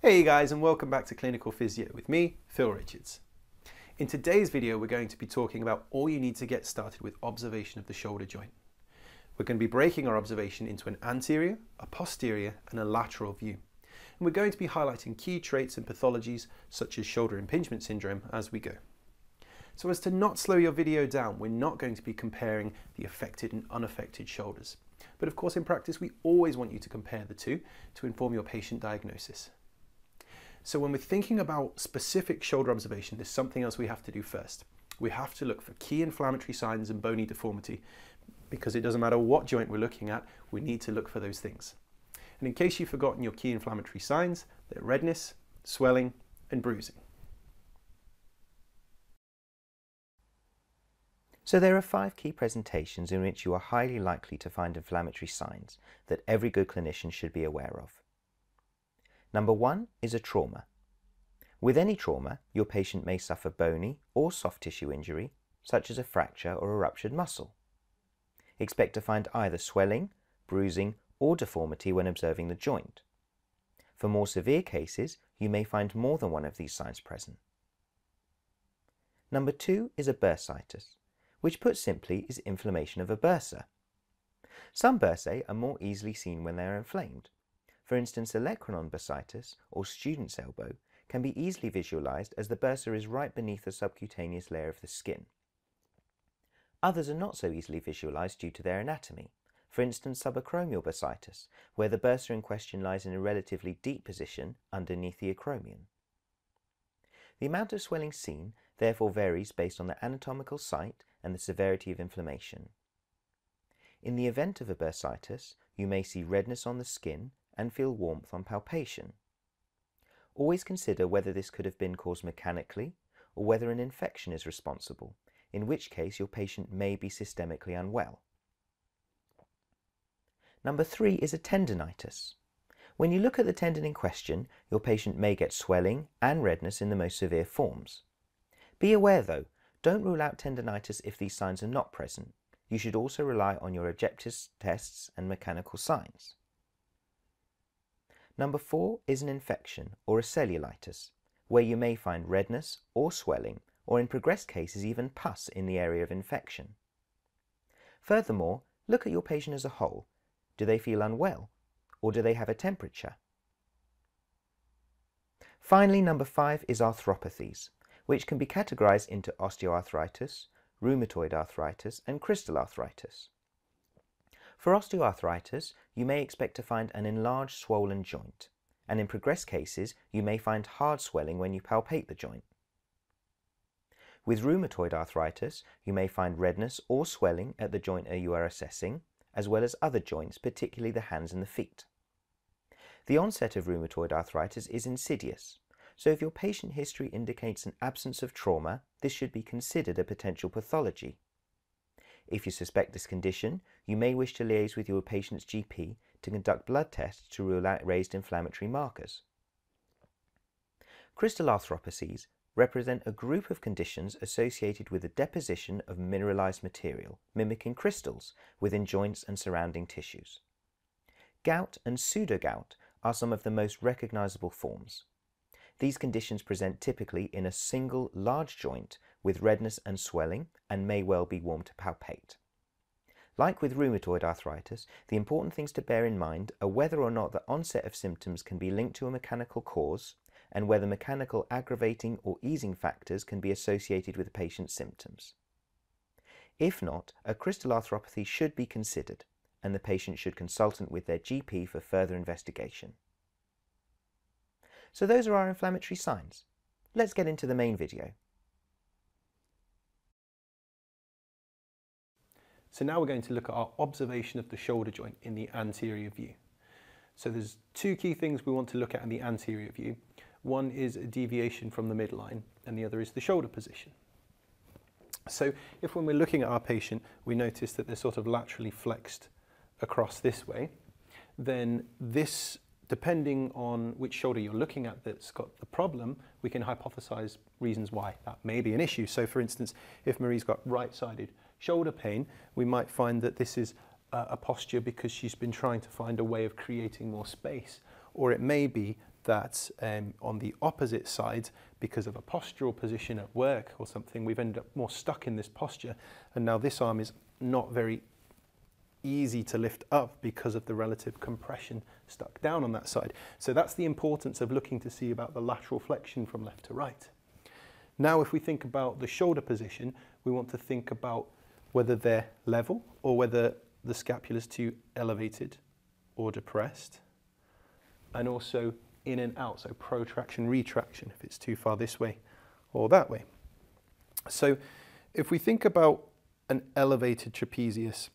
Hey guys and welcome back to Clinical Physio with me, Phil Richards. In today's video we're going to be talking about all you need to get started with observation of the shoulder joint. We're going to be breaking our observation into an anterior, a posterior and a lateral view. And we're going to be highlighting key traits and pathologies such as shoulder impingement syndrome as we go. So as to not slow your video down, we're not going to be comparing the affected and unaffected shoulders. But of course in practice we always want you to compare the two to inform your patient diagnosis. So when we're thinking about specific shoulder observation, there's something else we have to do first. We have to look for key inflammatory signs and bony deformity because it doesn't matter what joint we're looking at, we need to look for those things. And in case you've forgotten your key inflammatory signs, they're redness, swelling, and bruising. So there are five key presentations in which you are highly likely to find inflammatory signs that every good clinician should be aware of. Number one is a trauma. With any trauma, your patient may suffer bony or soft tissue injury, such as a fracture or a ruptured muscle. Expect to find either swelling, bruising, or deformity when observing the joint. For more severe cases, you may find more than one of these signs present. Number two is a bursitis, which put simply is inflammation of a bursa. Some bursae are more easily seen when they are inflamed, for instance, olecranon bursitis, or student's elbow, can be easily visualized as the bursa is right beneath the subcutaneous layer of the skin. Others are not so easily visualized due to their anatomy. For instance, subacromial bursitis, where the bursa in question lies in a relatively deep position underneath the acromion. The amount of swelling seen therefore varies based on the anatomical site and the severity of inflammation. In the event of a bursitis, you may see redness on the skin and feel warmth on palpation. Always consider whether this could have been caused mechanically or whether an infection is responsible, in which case your patient may be systemically unwell. Number three is a tendonitis. When you look at the tendon in question, your patient may get swelling and redness in the most severe forms. Be aware though, don't rule out tendonitis if these signs are not present. You should also rely on your objective tests and mechanical signs. Number four is an infection or a cellulitis, where you may find redness or swelling, or in progressed cases even pus in the area of infection. Furthermore, look at your patient as a whole. Do they feel unwell, or do they have a temperature? Finally, number five is arthropathies, which can be categorized into osteoarthritis, rheumatoid arthritis, and crystal arthritis. For osteoarthritis, you may expect to find an enlarged swollen joint, and in progressed cases, you may find hard swelling when you palpate the joint. With rheumatoid arthritis, you may find redness or swelling at the joint you are assessing, as well as other joints, particularly the hands and the feet. The onset of rheumatoid arthritis is insidious, so if your patient history indicates an absence of trauma, this should be considered a potential pathology. If you suspect this condition, you may wish to liaise with your patient's GP to conduct blood tests to rule out raised inflammatory markers. Crystal arthropathies represent a group of conditions associated with the deposition of mineralized material, mimicking crystals, within joints and surrounding tissues. Gout and pseudogout are some of the most recognizable forms. These conditions present typically in a single large joint with redness and swelling and may well be warm to palpate. Like with rheumatoid arthritis, the important things to bear in mind are whether or not the onset of symptoms can be linked to a mechanical cause and whether mechanical aggravating or easing factors can be associated with the patient's symptoms. If not, a crystal arthropathy should be considered and the patient should consult with their GP for further investigation. So those are our inflammatory signs. Let's get into the main video. So now we're going to look at our observation of the shoulder joint in the anterior view. So there's two key things we want to look at in the anterior view. One is a deviation from the midline and the other is the shoulder position. So if when we're looking at our patient, we notice that they're sort of laterally flexed across this way, then this depending on which shoulder you're looking at that's got the problem, we can hypothesize reasons why that may be an issue. So for instance, if Marie's got right-sided shoulder pain, we might find that this is a posture because she's been trying to find a way of creating more space. Or it may be that um, on the opposite side, because of a postural position at work or something, we've ended up more stuck in this posture. And now this arm is not very easy to lift up because of the relative compression stuck down on that side. So that's the importance of looking to see about the lateral flexion from left to right. Now, if we think about the shoulder position, we want to think about whether they're level or whether the scapula is too elevated or depressed. And also in and out, so protraction, retraction, if it's too far this way or that way. So if we think about an elevated trapezius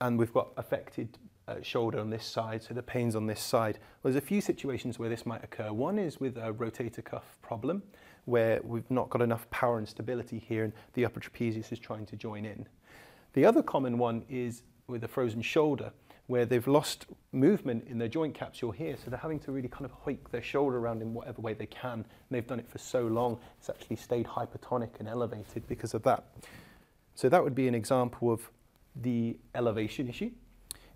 and we've got affected uh, shoulder on this side, so the pain's on this side. Well, there's a few situations where this might occur. One is with a rotator cuff problem, where we've not got enough power and stability here and the upper trapezius is trying to join in. The other common one is with a frozen shoulder, where they've lost movement in their joint capsule here, so they're having to really kind of hoik their shoulder around in whatever way they can. And they've done it for so long, it's actually stayed hypertonic and elevated because of that. So that would be an example of the elevation issue.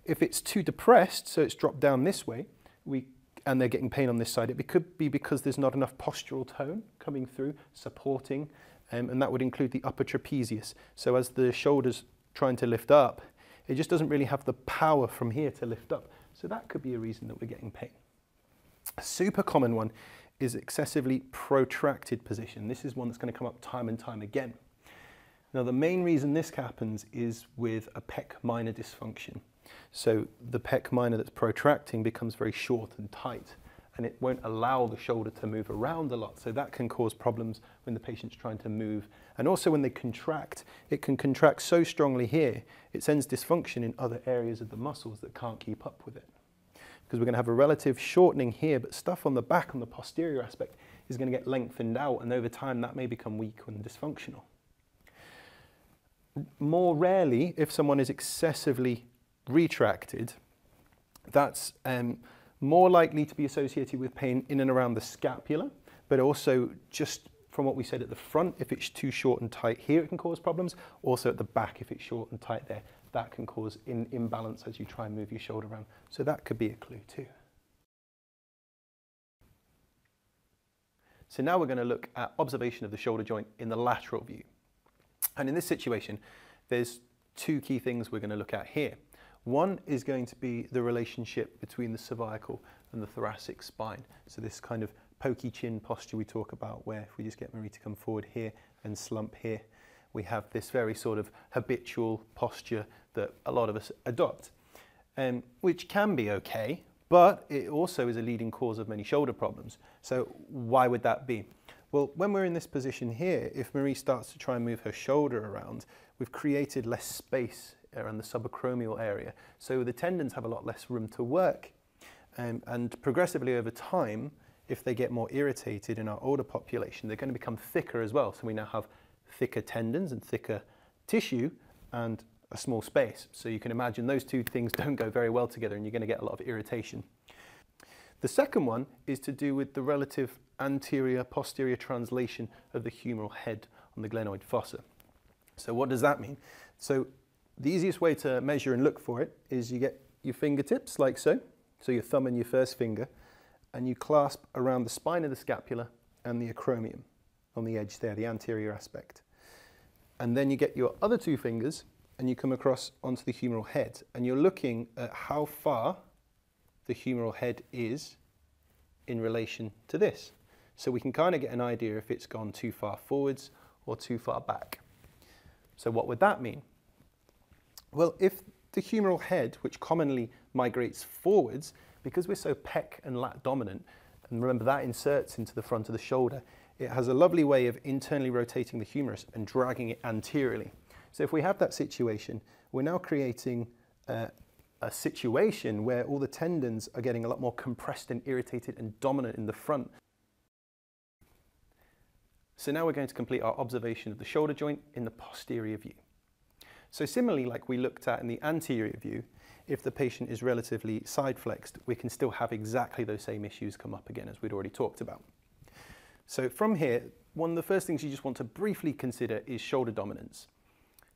If it's too depressed, so it's dropped down this way, we and they're getting pain on this side, it could be because there's not enough postural tone coming through, supporting, um, and that would include the upper trapezius. So as the shoulder's trying to lift up, it just doesn't really have the power from here to lift up. So that could be a reason that we're getting pain. A super common one is excessively protracted position. This is one that's going to come up time and time again. Now the main reason this happens is with a pec minor dysfunction. So the pec minor that's protracting becomes very short and tight and it won't allow the shoulder to move around a lot. So that can cause problems when the patient's trying to move. And also when they contract, it can contract so strongly here, it sends dysfunction in other areas of the muscles that can't keep up with it. Because we're going to have a relative shortening here, but stuff on the back, on the posterior aspect, is going to get lengthened out, and over time that may become weak and dysfunctional. More rarely, if someone is excessively retracted, that's um, more likely to be associated with pain in and around the scapula, but also just from what we said at the front, if it's too short and tight here, it can cause problems. Also at the back, if it's short and tight there, that can cause imbalance as you try and move your shoulder around. So that could be a clue too. So now we're going to look at observation of the shoulder joint in the lateral view. And in this situation, there's two key things we're going to look at here. One is going to be the relationship between the cervical and the thoracic spine. So this kind of pokey chin posture we talk about where if we just get Marie to come forward here and slump here, we have this very sort of habitual posture that a lot of us adopt, um, which can be okay, but it also is a leading cause of many shoulder problems. So why would that be? Well, when we're in this position here, if Marie starts to try and move her shoulder around, we've created less space around the subacromial area. So the tendons have a lot less room to work. Um, and progressively over time, if they get more irritated in our older population, they're going to become thicker as well. So we now have thicker tendons and thicker tissue and a small space. So you can imagine those two things don't go very well together and you're going to get a lot of irritation. The second one is to do with the relative anterior posterior translation of the humeral head on the glenoid fossa. So what does that mean? So the easiest way to measure and look for it is you get your fingertips like so, so your thumb and your first finger, and you clasp around the spine of the scapula and the acromion on the edge there, the anterior aspect. And then you get your other two fingers and you come across onto the humeral head and you're looking at how far the humeral head is in relation to this. So we can kind of get an idea if it's gone too far forwards or too far back. So what would that mean? Well, if the humeral head, which commonly migrates forwards, because we're so pec and lat dominant, and remember that inserts into the front of the shoulder, it has a lovely way of internally rotating the humerus and dragging it anteriorly. So if we have that situation, we're now creating a situation where all the tendons are getting a lot more compressed and irritated and dominant in the front. So now we're going to complete our observation of the shoulder joint in the posterior view. So similarly, like we looked at in the anterior view, if the patient is relatively side flexed, we can still have exactly those same issues come up again as we'd already talked about. So from here, one of the first things you just want to briefly consider is shoulder dominance.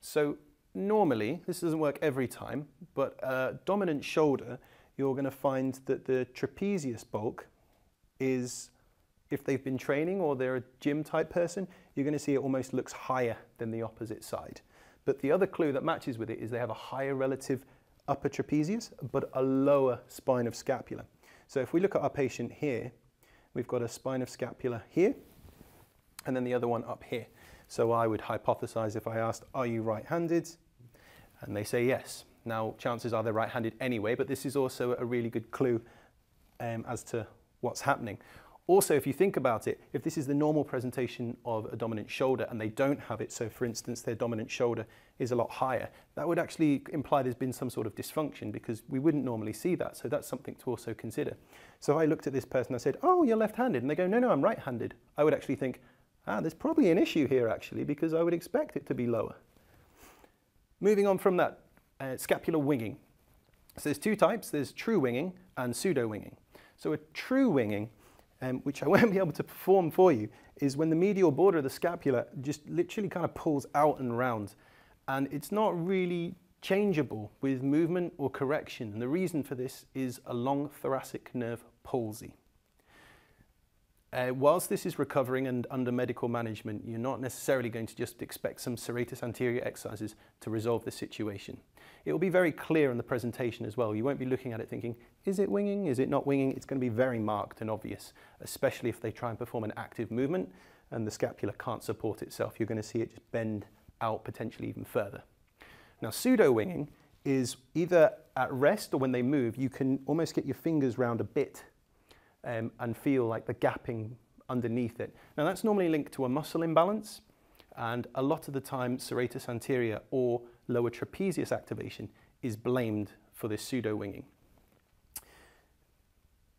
So normally, this doesn't work every time, but a dominant shoulder, you're going to find that the trapezius bulk, is if they've been training or they're a gym type person, you're going to see it almost looks higher than the opposite side. But the other clue that matches with it is they have a higher relative upper trapezius, but a lower spine of scapula. So if we look at our patient here, we've got a spine of scapula here, and then the other one up here. So I would hypothesize if I asked, are you right-handed? And they say yes. Now, chances are they're right-handed anyway, but this is also a really good clue um, as to what's happening. Also, if you think about it, if this is the normal presentation of a dominant shoulder and they don't have it, so for instance, their dominant shoulder is a lot higher, that would actually imply there's been some sort of dysfunction because we wouldn't normally see that. So that's something to also consider. So if I looked at this person, I said, oh, you're left-handed. And they go, no, no, I'm right-handed. I would actually think, ah, there's probably an issue here actually because I would expect it to be lower. Moving on from that, uh, scapular winging. So there's two types, there's true winging and pseudo winging. So a true winging um, which I won't be able to perform for you, is when the medial border of the scapula just literally kind of pulls out and round. And it's not really changeable with movement or correction. And the reason for this is a long thoracic nerve palsy. Uh, whilst this is recovering and under medical management, you're not necessarily going to just expect some serratus anterior exercises to resolve the situation. It will be very clear in the presentation as well. You won't be looking at it thinking, is it winging, is it not winging? It's going to be very marked and obvious, especially if they try and perform an active movement and the scapula can't support itself. You're going to see it just bend out potentially even further. Now, pseudo winging is either at rest or when they move, you can almost get your fingers round a bit um, and feel like the gapping underneath it. Now that's normally linked to a muscle imbalance and a lot of the time serratus anterior or lower trapezius activation is blamed for this pseudo winging.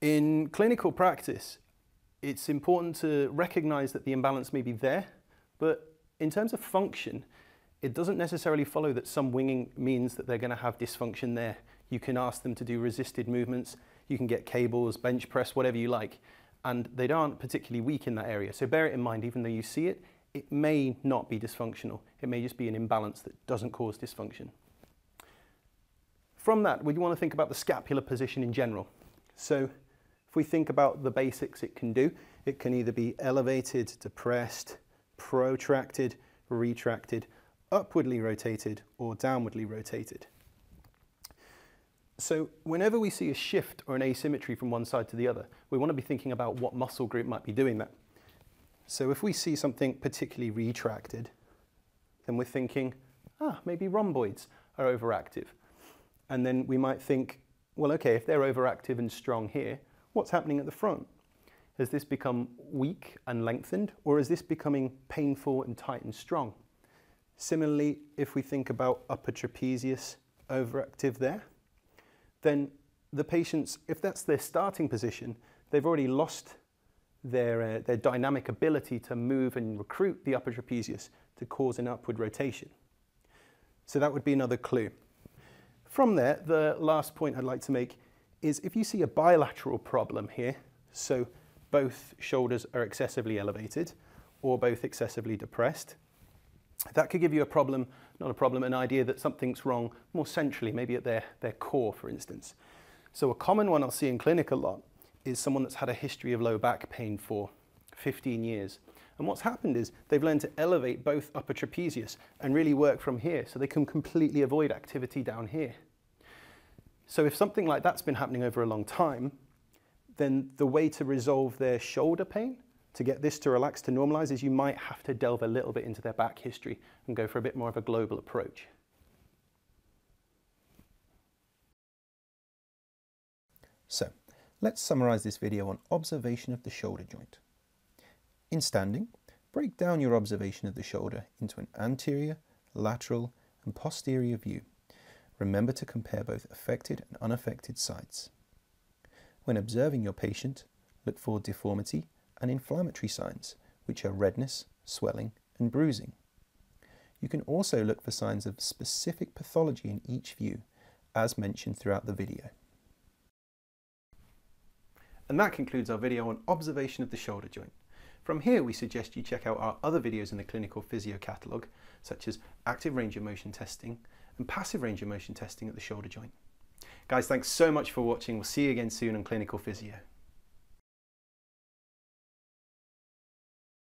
In clinical practice, it's important to recognize that the imbalance may be there, but in terms of function, it doesn't necessarily follow that some winging means that they're going to have dysfunction there. You can ask them to do resisted movements you can get cables, bench press, whatever you like, and they aren't particularly weak in that area. So bear it in mind, even though you see it, it may not be dysfunctional. It may just be an imbalance that doesn't cause dysfunction. From that, we want to think about the scapular position in general. So if we think about the basics it can do, it can either be elevated, depressed, protracted, retracted, upwardly rotated, or downwardly rotated. So whenever we see a shift or an asymmetry from one side to the other, we want to be thinking about what muscle group might be doing that. So if we see something particularly retracted, then we're thinking, ah, maybe rhomboids are overactive. And then we might think, well, okay, if they're overactive and strong here, what's happening at the front? Has this become weak and lengthened, or is this becoming painful and tight and strong? Similarly, if we think about upper trapezius overactive there, then the patients, if that's their starting position, they've already lost their, uh, their dynamic ability to move and recruit the upper trapezius to cause an upward rotation. So that would be another clue. From there, the last point I'd like to make is if you see a bilateral problem here, so both shoulders are excessively elevated or both excessively depressed, that could give you a problem, not a problem, an idea that something's wrong more centrally, maybe at their, their core, for instance. So a common one I'll see in clinic a lot is someone that's had a history of low back pain for 15 years. And what's happened is they've learned to elevate both upper trapezius and really work from here so they can completely avoid activity down here. So if something like that's been happening over a long time, then the way to resolve their shoulder pain to get this to relax, to normalize, is you might have to delve a little bit into their back history and go for a bit more of a global approach. So, let's summarize this video on observation of the shoulder joint. In standing, break down your observation of the shoulder into an anterior, lateral, and posterior view. Remember to compare both affected and unaffected sites. When observing your patient, look for deformity and inflammatory signs, which are redness, swelling, and bruising. You can also look for signs of specific pathology in each view, as mentioned throughout the video. And that concludes our video on observation of the shoulder joint. From here, we suggest you check out our other videos in the clinical physio catalogue, such as active range of motion testing and passive range of motion testing at the shoulder joint. Guys, thanks so much for watching. We'll see you again soon on Clinical Physio.